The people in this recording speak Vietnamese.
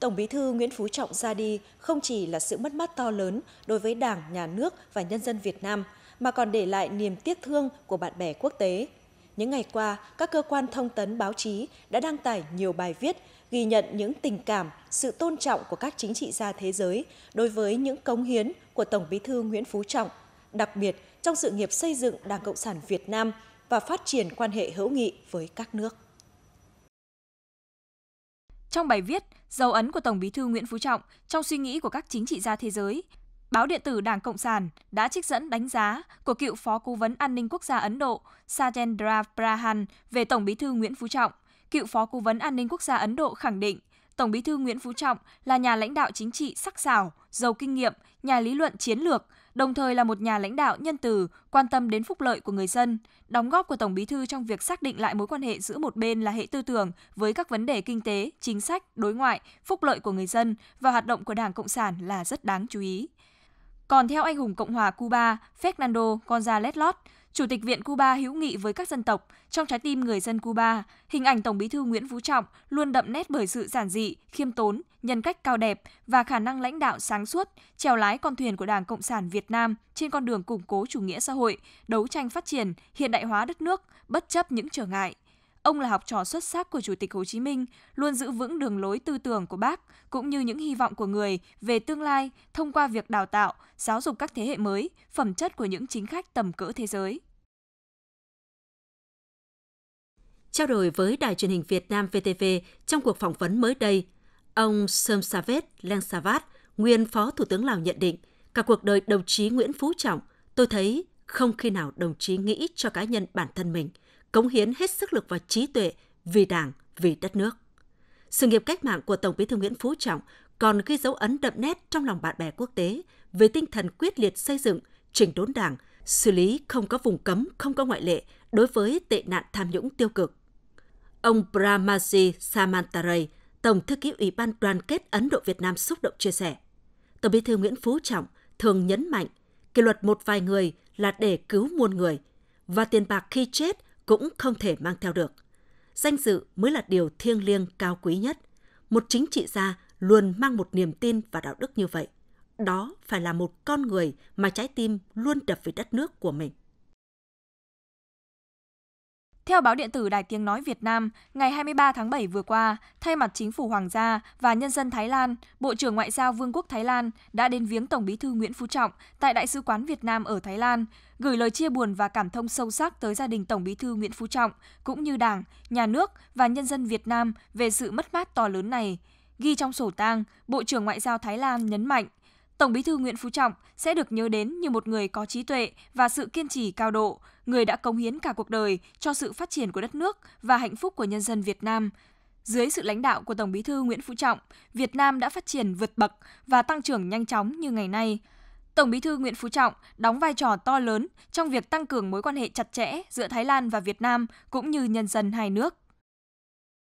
Tổng Bí thư Nguyễn Phú Trọng ra đi không chỉ là sự mất mát to lớn đối với Đảng, Nhà nước và nhân dân Việt Nam, mà còn để lại niềm tiếc thương của bạn bè quốc tế. Những ngày qua, các cơ quan thông tấn báo chí đã đăng tải nhiều bài viết ghi nhận những tình cảm, sự tôn trọng của các chính trị gia thế giới đối với những cống hiến của Tổng Bí thư Nguyễn Phú Trọng, đặc biệt trong sự nghiệp xây dựng Đảng Cộng sản Việt Nam và phát triển quan hệ hữu nghị với các nước. Trong bài viết Dấu ấn của Tổng Bí thư Nguyễn Phú Trọng trong suy nghĩ của các chính trị gia thế giới, báo điện tử Đảng Cộng sản đã trích dẫn đánh giá của cựu Phó Cố vấn An ninh Quốc gia Ấn Độ Sajendra Prahan về Tổng Bí thư Nguyễn Phú Trọng. Cựu Phó Cố vấn An ninh Quốc gia Ấn Độ khẳng định Tổng Bí thư Nguyễn Phú Trọng là nhà lãnh đạo chính trị sắc sảo, giàu kinh nghiệm, nhà lý luận chiến lược, đồng thời là một nhà lãnh đạo nhân từ, quan tâm đến phúc lợi của người dân. Đóng góp của Tổng Bí thư trong việc xác định lại mối quan hệ giữa một bên là hệ tư tưởng với các vấn đề kinh tế, chính sách, đối ngoại, phúc lợi của người dân và hoạt động của Đảng Cộng sản là rất đáng chú ý. Còn theo anh hùng Cộng hòa Cuba Fernando González Lót, Chủ tịch Viện Cuba hữu nghị với các dân tộc, trong trái tim người dân Cuba, hình ảnh Tổng Bí thư Nguyễn Phú Trọng luôn đậm nét bởi sự giản dị, khiêm tốn, nhân cách cao đẹp và khả năng lãnh đạo sáng suốt, chèo lái con thuyền của Đảng Cộng sản Việt Nam trên con đường củng cố chủ nghĩa xã hội, đấu tranh phát triển, hiện đại hóa đất nước, bất chấp những trở ngại – Ông là học trò xuất sắc của Chủ tịch Hồ Chí Minh, luôn giữ vững đường lối tư tưởng của bác cũng như những hy vọng của người về tương lai thông qua việc đào tạo, giáo dục các thế hệ mới, phẩm chất của những chính khách tầm cỡ thế giới. Trao đổi với Đài truyền hình Việt Nam VTV trong cuộc phỏng vấn mới đây, ông Sơm Savet Lengsavat, nguyên Phó Thủ tướng Lào nhận định, cả cuộc đời đồng chí Nguyễn Phú Trọng, tôi thấy không khi nào đồng chí nghĩ cho cá nhân bản thân mình – cống hiến hết sức lực và trí tuệ vì Đảng, vì đất nước. Sự nghiệp cách mạng của Tổng Bí thư Nguyễn Phú Trọng còn ghi dấu ấn đậm nét trong lòng bạn bè quốc tế về tinh thần quyết liệt xây dựng, chỉnh đốn Đảng, xử lý không có vùng cấm, không có ngoại lệ đối với tệ nạn tham nhũng tiêu cực. Ông Brahmaji Samantaray, Tổng thư ký Ủy ban Đoàn kết Ấn Độ Việt Nam xúc động chia sẻ. Tổng Bí thư Nguyễn Phú Trọng thường nhấn mạnh kỷ luật một vài người là để cứu muôn người và tiền bạc khi chết cũng không thể mang theo được. Danh dự mới là điều thiêng liêng cao quý nhất. Một chính trị gia luôn mang một niềm tin và đạo đức như vậy. Đó phải là một con người mà trái tim luôn đập về đất nước của mình. Theo báo điện tử Đài Tiếng Nói Việt Nam, ngày 23 tháng 7 vừa qua, thay mặt chính phủ Hoàng gia và nhân dân Thái Lan, Bộ trưởng Ngoại giao Vương quốc Thái Lan đã đến viếng Tổng bí thư Nguyễn Phú Trọng tại Đại sứ quán Việt Nam ở Thái Lan, gửi lời chia buồn và cảm thông sâu sắc tới gia đình Tổng bí thư Nguyễn Phú Trọng, cũng như Đảng, Nhà nước và nhân dân Việt Nam về sự mất mát to lớn này. Ghi trong sổ tang, Bộ trưởng Ngoại giao Thái Lan nhấn mạnh, Tổng Bí thư Nguyễn Phú Trọng sẽ được nhớ đến như một người có trí tuệ và sự kiên trì cao độ, người đã cống hiến cả cuộc đời cho sự phát triển của đất nước và hạnh phúc của nhân dân Việt Nam. Dưới sự lãnh đạo của Tổng Bí thư Nguyễn Phú Trọng, Việt Nam đã phát triển vượt bậc và tăng trưởng nhanh chóng như ngày nay. Tổng Bí thư Nguyễn Phú Trọng đóng vai trò to lớn trong việc tăng cường mối quan hệ chặt chẽ giữa Thái Lan và Việt Nam cũng như nhân dân hai nước.